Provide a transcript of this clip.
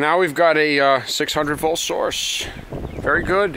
now we've got a uh, 600 volt source. Very good.